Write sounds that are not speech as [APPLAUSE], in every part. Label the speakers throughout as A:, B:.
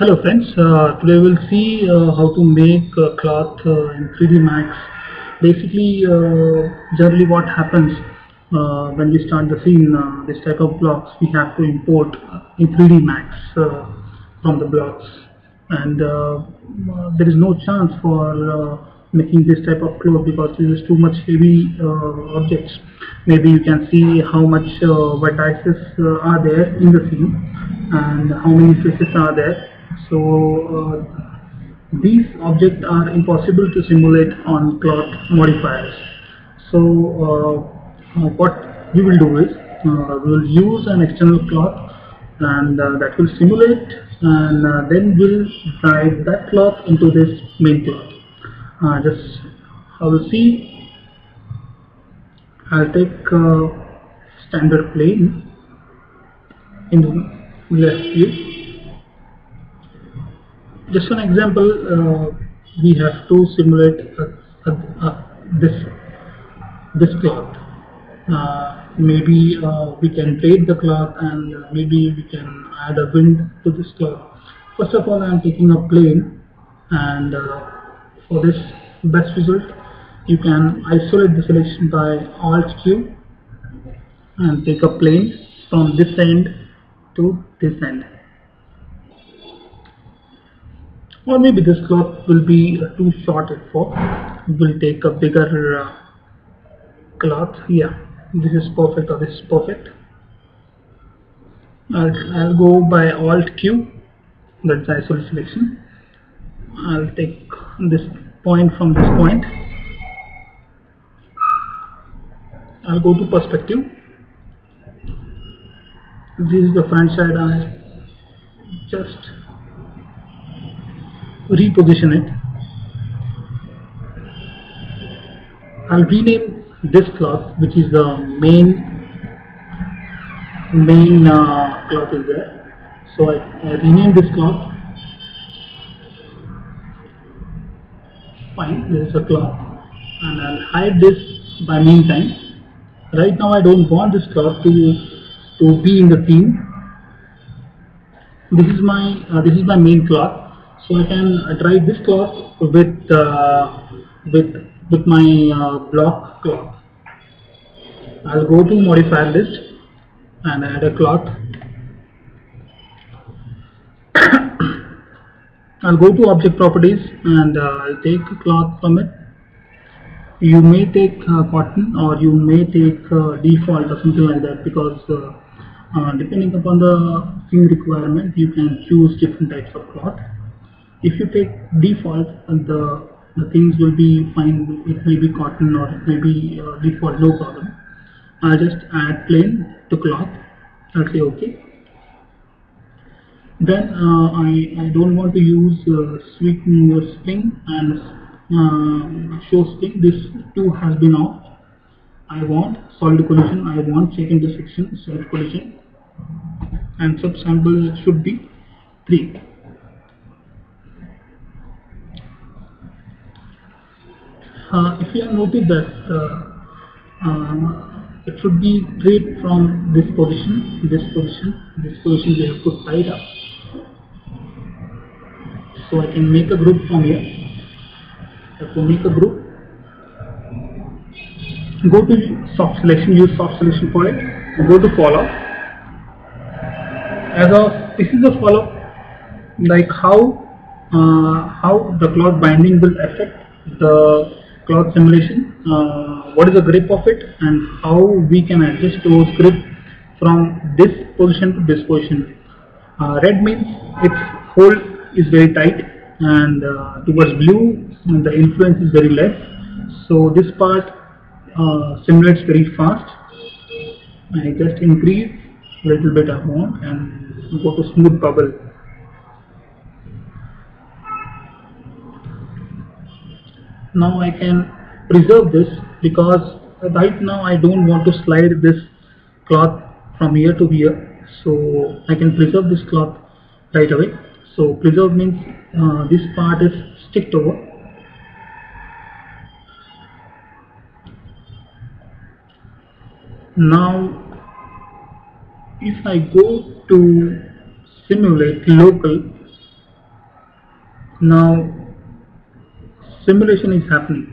A: Hello friends, uh, today we'll see uh, how to make a cloth uh, in 3D Max. Basically, uh, generally what happens uh, when we start the scene, uh, this type of blocks, we have to import in 3D Max uh, from the blocks. And uh, uh, there is no chance for uh, making this type of cloth because this is too much heavy uh, objects. Maybe you can see how much uh, vertices uh, are there in the scene and how many faces are there. So uh, these objects are impossible to simulate on cloth modifiers. So uh, what we will do is uh, we will use an external cloth and that will simulate and then we'll drive that cloth into this main cloth. Just I will see I'll take uh, standard plane in the left view just an example uh, we have to simulate uh, uh, uh, this this cloth uh, maybe uh, we can trade the cloth and maybe we can add a wind to this cloth first of all I am taking a plane and uh, for this best result you can isolate the selection by alt q and take a plane from this end to this end or maybe this cloth will be uh, too short for we'll take a bigger uh, cloth. Yeah this is perfect or this is perfect. I'll, I'll go by alt q. That's isolate selection. I'll take this point from this point. I'll go to perspective. This is the front side. I just reposition it. I'll rename this cloth, which is the main main uh, cloth is there. So I, I rename this cloth. Fine, this is a cloth, and I'll hide this by meantime. Right now, I don't want this cloth to to be in the theme. This is my uh, this is my main cloth so I can try this cloth with uh, with with my uh, block cloth. I'll go to modifier list and add a cloth. [COUGHS] I'll go to object properties and uh, I'll take cloth from it. You may take uh, cotton or you may take uh, default or something like that because uh, depending upon the theme requirement you can choose different types of cloth if you take default the the things will be fine. It may be cotton or it may be uh, default no problem. I'll just add plane to cloth. I'll say okay. Then uh, I, I don't want to use uh, spring and uh, show spring. This two has been off. I want solid collision I want check intersection self collision and subsample should be 3 if you have noted that uh, uh, it should be straight from this position, this position, this position we have put tied up. So I can make a group from here. I have to make a group. Go to soft selection, use soft selection for it. Go to falloff. As of this is a falloff, like how uh, how the cloth binding will affect the cloth simulation, uh, what is the grip of it and how we can adjust those grip from this position to this position. Uh, red means its hold is very tight and uh, towards blue the influence is very less. So this part uh, simulates very fast. I just increase a little bit amount and go to smooth bubble. Now I can preserve this because right now I don't want to slide this cloth from here to here. So I can preserve this cloth right away. So preserve means uh, this part is sticked over. Now if I go to simulate local now simulation is happening.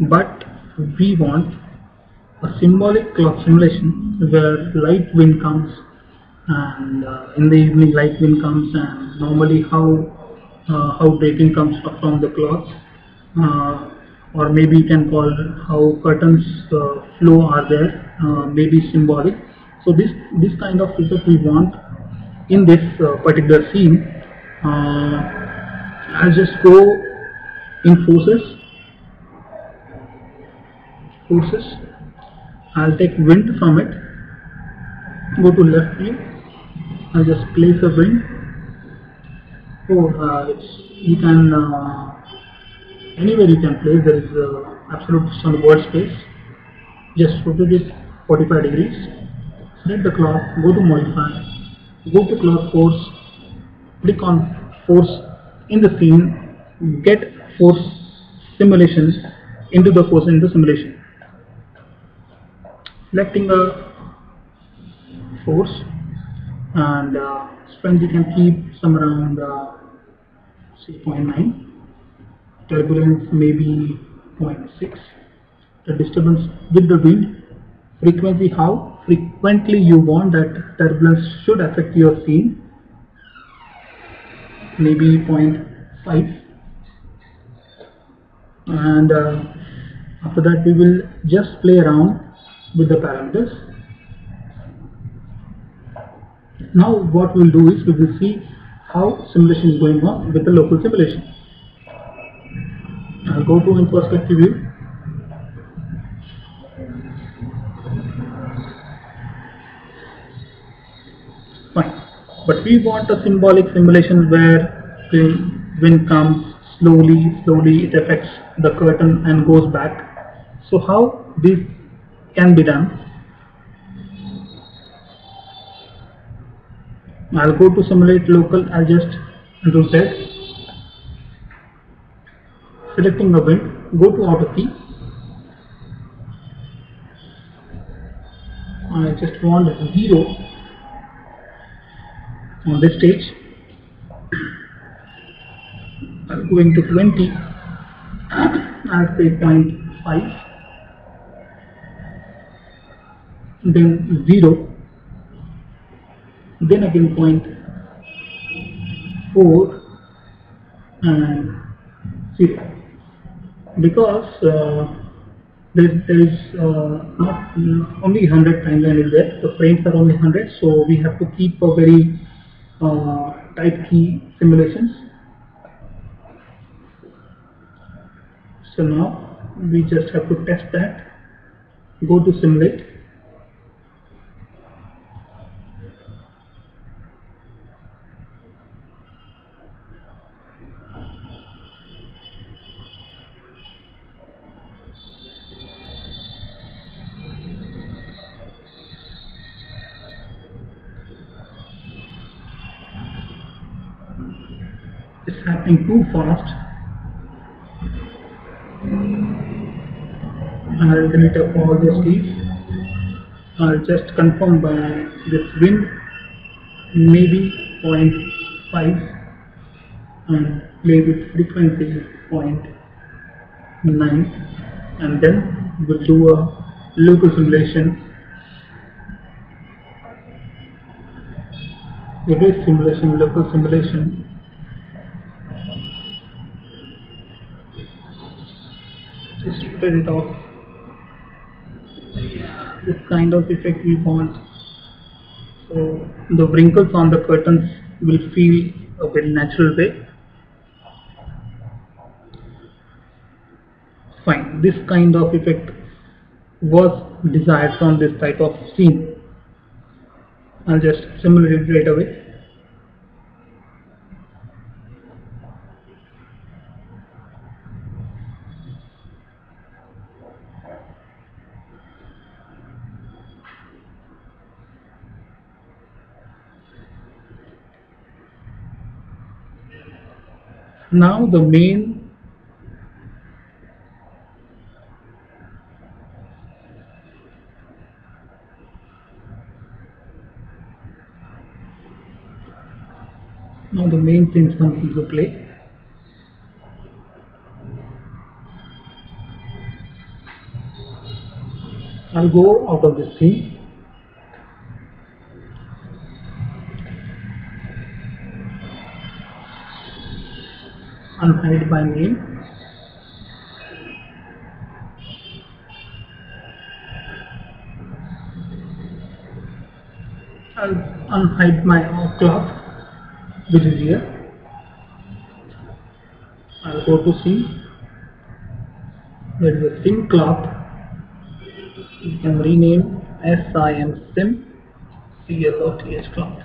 A: But we want a symbolic clock simulation where light wind comes and uh, in the evening light wind comes and normally how uh, how breaking comes from the cloth uh, or maybe you can call how curtains uh, flow are there uh, maybe symbolic. So this this kind of effect we want in this uh, particular scene. I'll just go in forces. Forces. I'll take wind from it. Go to left view. I'll just place a wind. Oh uh, you can uh, anywhere you can place. There is uh, absolute some word space. Just rotate it 45 degrees. Select the cloth. Go to modify. Go to cloth force. Click on force in the scene. Get force simulation into the force in the simulation. Selecting a force and uh, strength you can keep some around uh, 6.9 turbulence maybe 0.6 the disturbance with the wind. Frequency how frequently you want that turbulence should affect your scene. Maybe 0.5 and uh, after that we will just play around with the parameters. Now what we will do is we will see how simulation is going on with the local simulation. I'll go to in perspective view. Fine. But we want a symbolic simulation where the wind comes slowly, slowly it affects the curtain and goes back. So how this can be done. I'll go to simulate local, I'll just rotate. Selecting a wind, go to auto key. I just want 0 on this stage. Going to 20, I'll say 0.5. then 0 then again point 4 and 0 because uh, there, there is uh, not only 100 timeline is there. The frames are only 100 so we have to keep a very uh, tight key simulations so now we just have to test that. Go to simulate. It's happening too fast I'll delete up all these keys I'll uh, just confirm by this wind maybe 0.5 and play with frequency 0.9 and then we'll do a local simulation. Reverse simulation local simulation. Just spread it off this kind of effect we want. So the wrinkles on the curtains will feel a very natural way. Fine this kind of effect was desired from this type of scene. I'll just simulate it right away now the main now the main things comes into play. I'll go out of this thing unhide by name I'll unhide my cloth which is here I'll go to scene there is a sim cloth. you can rename SIM sim CLOTH cloth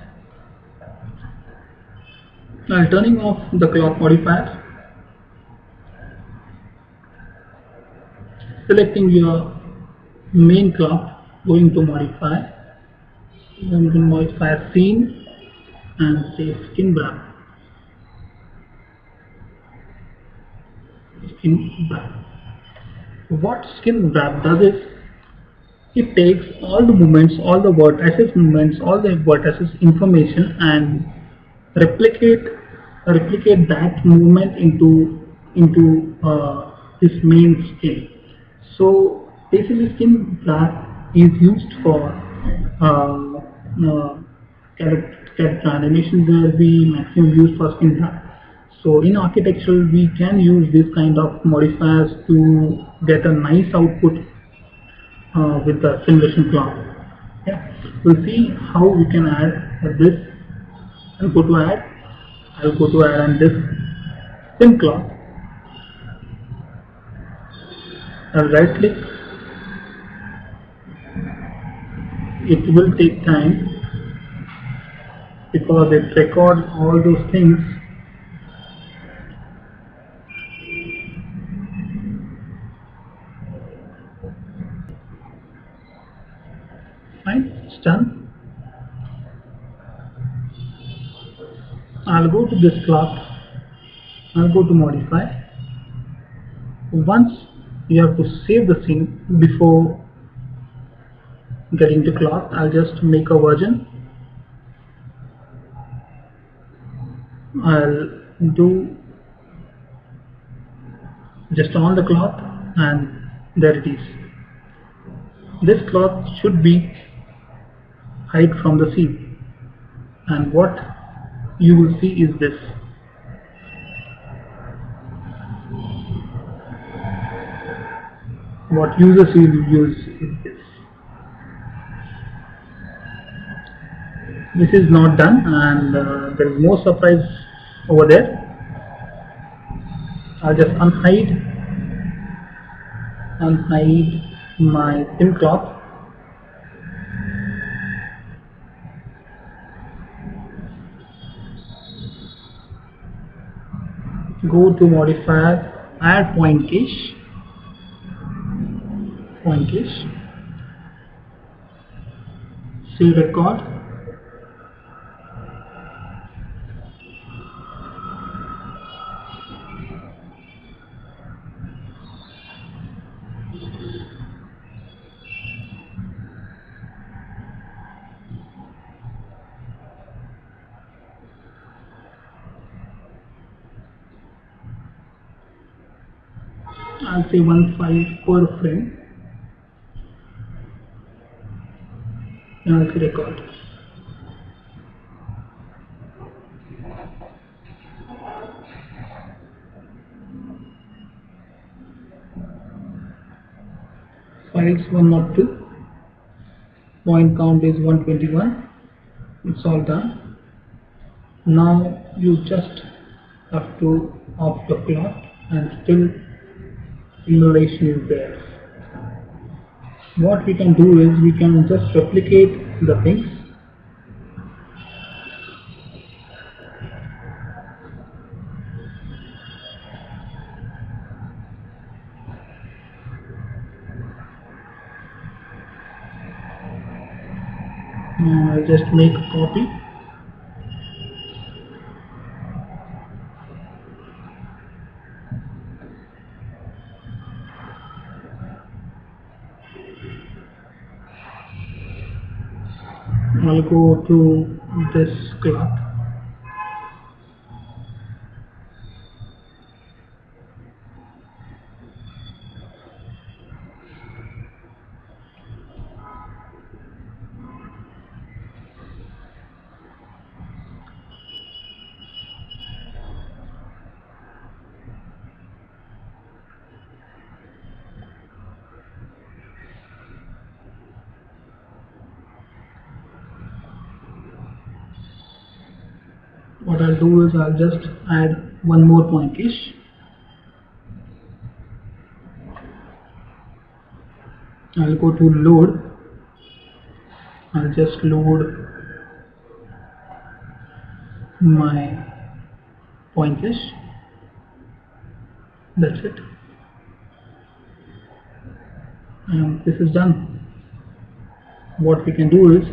A: now turning off the cloth modifier selecting your main cloth going to modify. Going to modify scene and say skin wrap skin wrap what skin wrap does is it takes all the movements all the vertices movements all the vertices information and replicate replicate that movement into into uh, this main skin so basically skin wrap is used for uh, uh, character, character animation where we maximum use for skin wrap so in architecture we can use this kind of modifiers to get a nice output uh, with the simulation cloth yeah. We'll see how we can add this. I'll go to add. I'll go to add and this sim cloth I'll right click it will take time because it records all those things. Fine it's done. I'll go to this cloth I'll go to modify. Once you have to save the scene before getting to cloth. I'll just make a version. I'll do just on the cloth and there it is. This cloth should be hide from the scene. And what you will see is this what users will use is this. This is not done and uh, there is more surprise over there. I'll just unhide unhide my thin cloth go to modifier add point cache point cache save record I'll say 1 5 per frame I'll say record. Files 102 point count is 121 it's all done. Now you just have to off the clock and still simulation is there what we can do is we can just replicate the things. I'll just make a copy I'll go to this cloth what I'll do is I'll just add one more point cache I'll go to load. I'll just load my point cache that's it. And this is done. What we can do is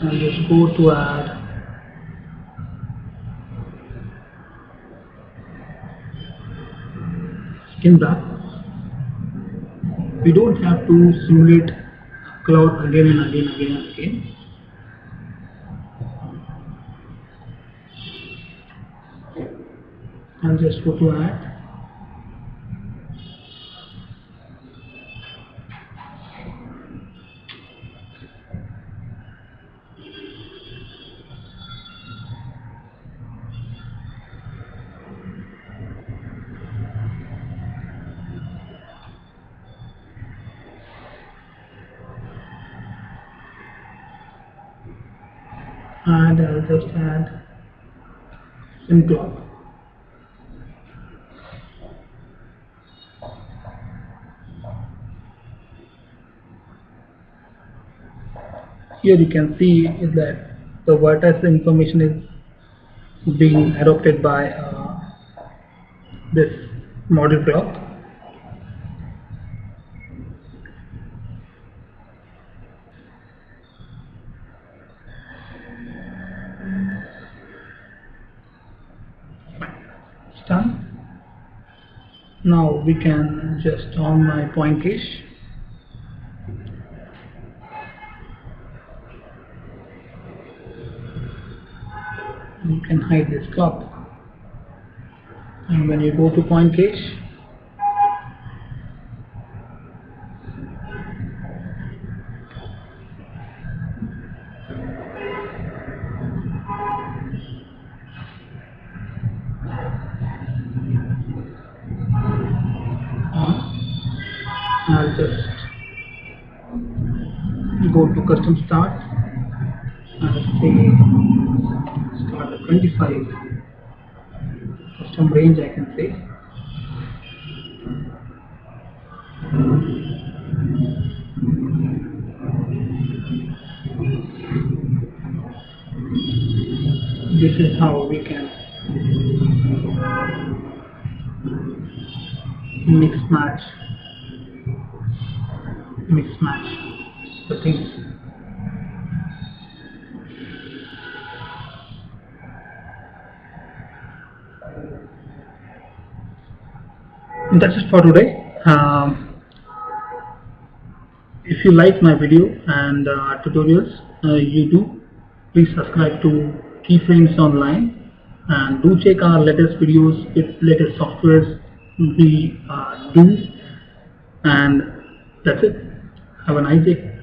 A: I'll just go to add skin wrap we don't have to simulate cloud again and again and again and again. I'll just go to add and I'll just add sim cloth here you can see is that the vertex information is being adopted by uh, this model cloth it's done now we can just on my point cache you can hide this cloth. And when you go to point cache I'll just go to custom start. And say start at 25 custom range I can say. This is how we can mix match mix match the things that's it for today. Um, if you like my video and uh, tutorials uh, you do please subscribe to keyframes online and do check our latest videos latest softwares we uh, do and that's it have a nice day